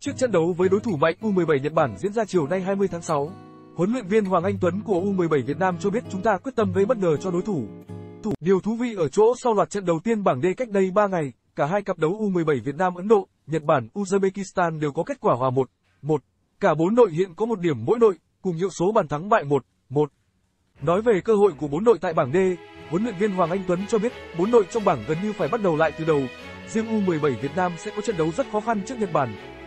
Trước trận đấu với đối thủ mạnh U17 Nhật Bản diễn ra chiều nay 20 tháng 6, huấn luyện viên Hoàng Anh Tuấn của U17 Việt Nam cho biết chúng ta quyết tâm gây bất ngờ cho đối thủ. Thủ điều thú vị ở chỗ sau loạt trận đầu tiên bảng D cách đây 3 ngày, cả hai cặp đấu U17 Việt Nam Ấn Độ, Nhật Bản, Uzbekistan đều có kết quả hòa 1, 1. Cả bốn đội hiện có một điểm mỗi đội, cùng hiệu số bàn thắng bại 1, 1. Nói về cơ hội của bốn đội tại bảng D, huấn luyện viên Hoàng Anh Tuấn cho biết bốn đội trong bảng gần như phải bắt đầu lại từ đầu. Riêng U17 Việt Nam sẽ có trận đấu rất khó khăn trước Nhật Bản.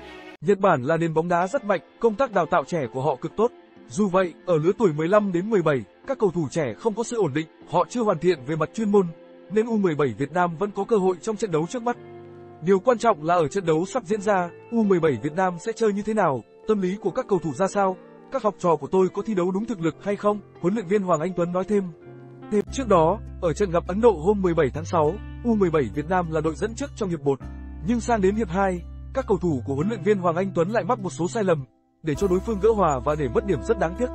Nhật Bản là nền bóng đá rất mạnh, công tác đào tạo trẻ của họ cực tốt. Dù vậy, ở lứa tuổi 15 đến 17, các cầu thủ trẻ không có sự ổn định, họ chưa hoàn thiện về mặt chuyên môn, nên U17 Việt Nam vẫn có cơ hội trong trận đấu trước mắt. Điều quan trọng là ở trận đấu sắp diễn ra, U17 Việt Nam sẽ chơi như thế nào, tâm lý của các cầu thủ ra sao, các học trò của tôi có thi đấu đúng thực lực hay không, huấn luyện viên Hoàng Anh Tuấn nói thêm. Thêm trước đó, ở trận gặp Ấn Độ hôm 17 tháng 6, U17 Việt Nam là đội dẫn trước trong hiệp 1, nhưng sang đến hiệp 2, các cầu thủ của huấn luyện viên Hoàng Anh Tuấn lại mắc một số sai lầm, để cho đối phương gỡ hòa và để mất điểm rất đáng tiếc.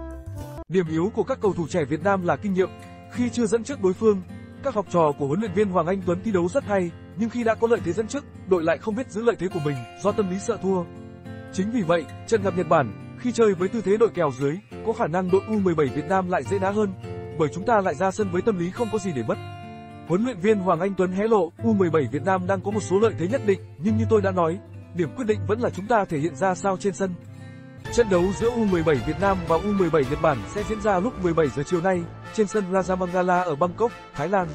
Điểm yếu của các cầu thủ trẻ Việt Nam là kinh nghiệm, khi chưa dẫn trước đối phương, các học trò của huấn luyện viên Hoàng Anh Tuấn thi đấu rất hay, nhưng khi đã có lợi thế dẫn trước, đội lại không biết giữ lợi thế của mình do tâm lý sợ thua. Chính vì vậy, trận gặp Nhật Bản, khi chơi với tư thế đội kèo dưới, có khả năng đội U17 Việt Nam lại dễ đá hơn, bởi chúng ta lại ra sân với tâm lý không có gì để mất. Huấn luyện viên Hoàng Anh Tuấn hé lộ, U17 Việt Nam đang có một số lợi thế nhất định, nhưng như tôi đã nói, điểm quyết định vẫn là chúng ta thể hiện ra sao trên sân. Trận đấu giữa U17 Việt Nam và U17 Nhật Bản sẽ diễn ra lúc 17 giờ chiều nay trên sân Rajamangala ở Bangkok, Thái Lan.